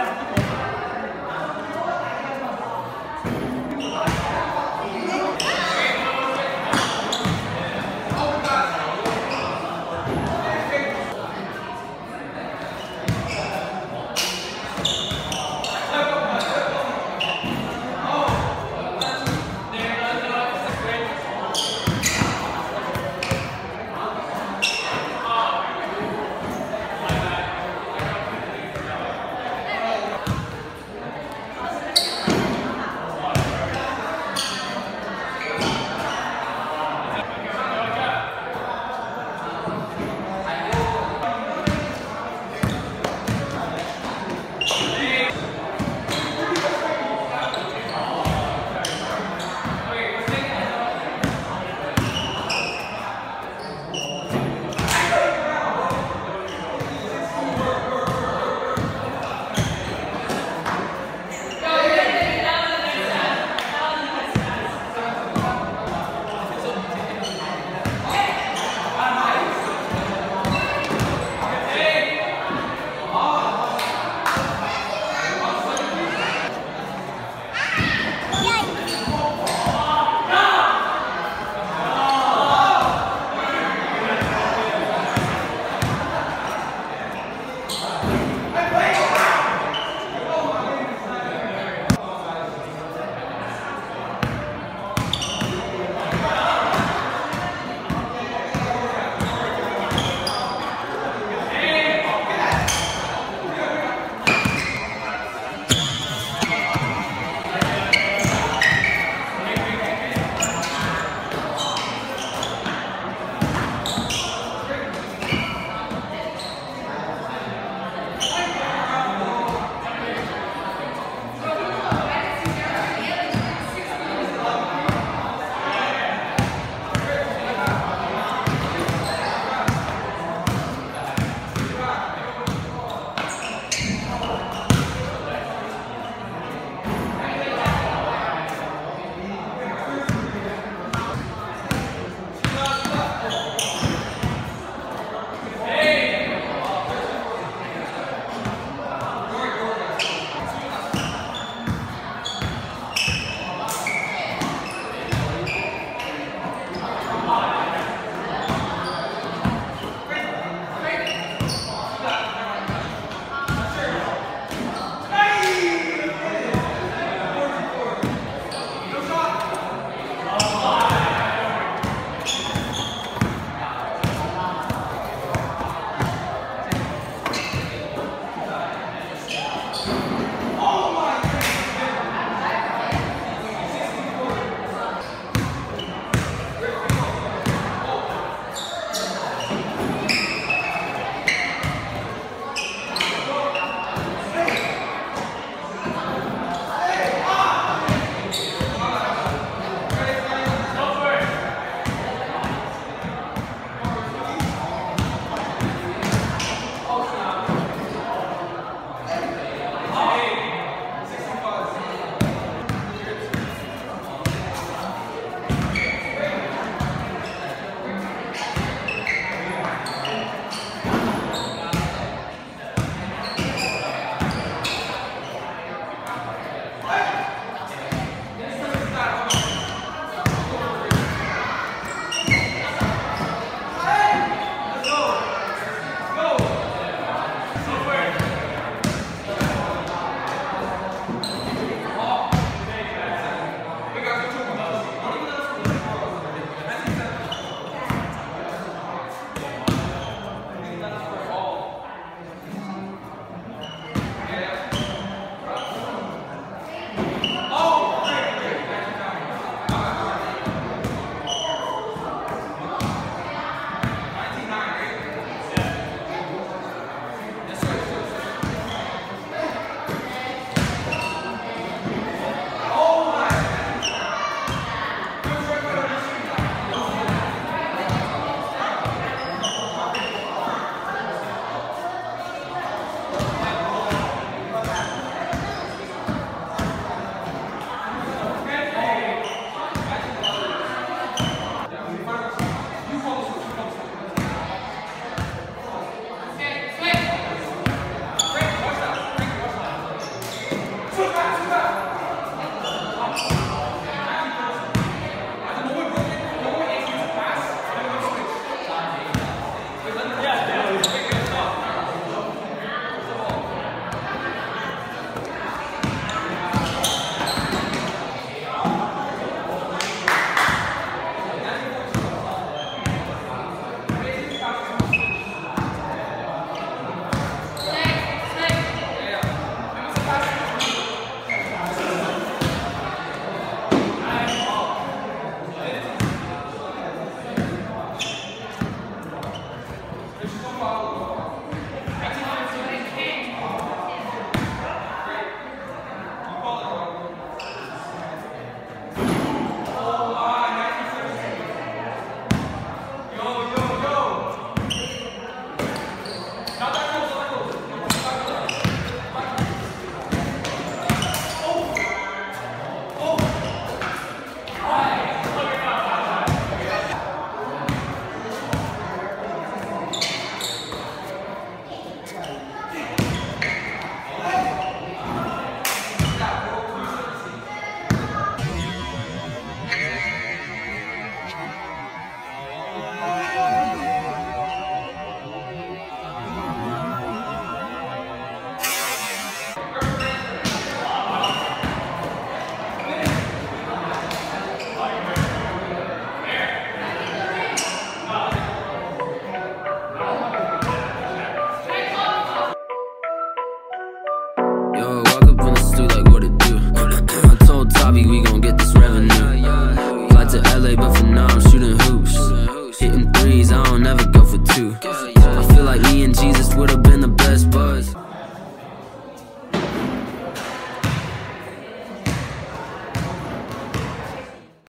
Yeah.